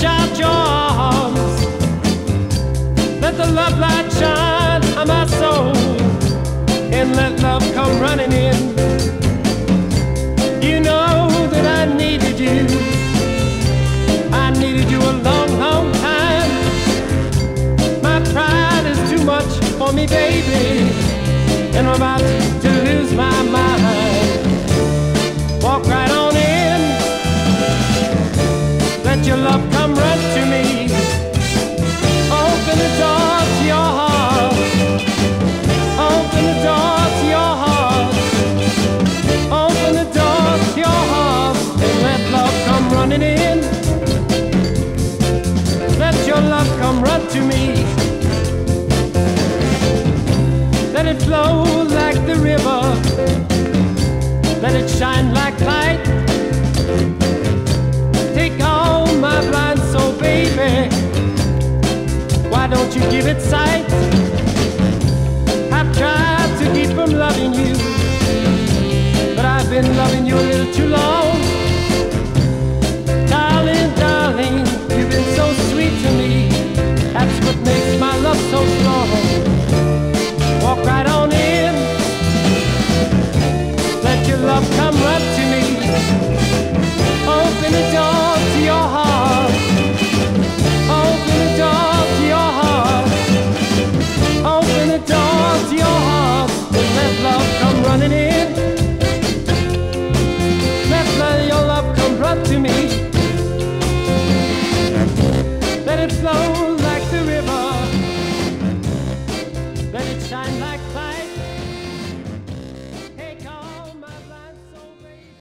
stretch out your arms. Let the love light shine on my soul, and let love come running in. You know that I needed you. I needed you a long, long time. My pride is too much for me, baby, and I'm about to. Flow like the river. Let it shine like light. Take all my blind soul, baby. Why don't you give it sight?